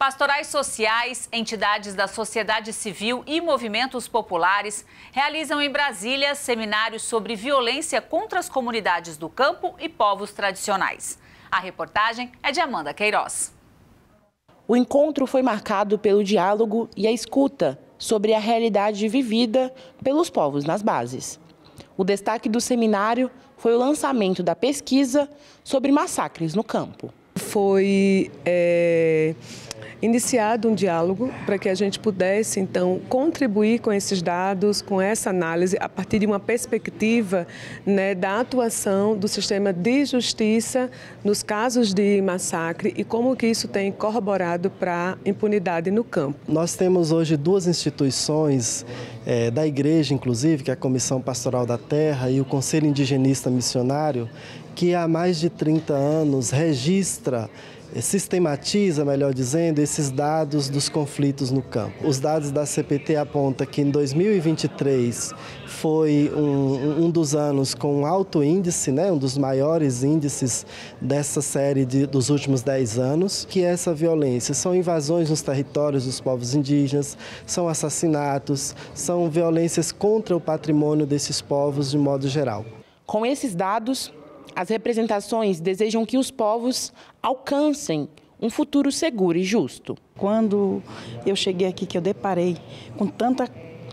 Pastorais sociais, entidades da sociedade civil e movimentos populares realizam em Brasília seminários sobre violência contra as comunidades do campo e povos tradicionais. A reportagem é de Amanda Queiroz. O encontro foi marcado pelo diálogo e a escuta sobre a realidade vivida pelos povos nas bases. O destaque do seminário foi o lançamento da pesquisa sobre massacres no campo. Foi é, iniciado um diálogo para que a gente pudesse, então, contribuir com esses dados, com essa análise, a partir de uma perspectiva né, da atuação do sistema de justiça nos casos de massacre e como que isso tem corroborado para a impunidade no campo. Nós temos hoje duas instituições é, da igreja, inclusive, que é a Comissão Pastoral da Terra e o Conselho Indigenista Missionário, que há mais de 30 anos registra sistematiza, melhor dizendo, esses dados dos conflitos no campo. Os dados da CPT apontam que em 2023 foi um, um dos anos com alto índice, né, um dos maiores índices dessa série de, dos últimos 10 anos, que é essa violência. São invasões nos territórios dos povos indígenas, são assassinatos, são violências contra o patrimônio desses povos de modo geral. Com esses dados, as representações desejam que os povos alcancem um futuro seguro e justo. Quando eu cheguei aqui, que eu deparei com tanta,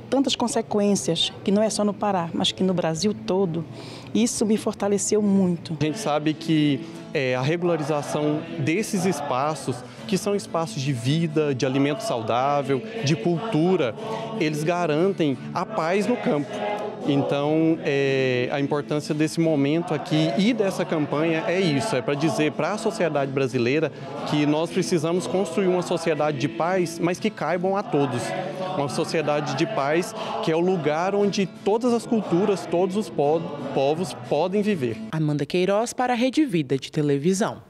tantas consequências, que não é só no Pará, mas que no Brasil todo, isso me fortaleceu muito. A gente sabe que é, a regularização desses espaços, que são espaços de vida, de alimento saudável, de cultura, eles garantem a paz no campo. Então, é, a importância desse momento aqui e dessa campanha é isso, é para dizer para a sociedade brasileira que nós precisamos construir uma sociedade de paz, mas que caibam a todos. Uma sociedade de paz que é o lugar onde todas as culturas, todos os povos podem viver. Amanda Queiroz para a Rede Vida de Televisão.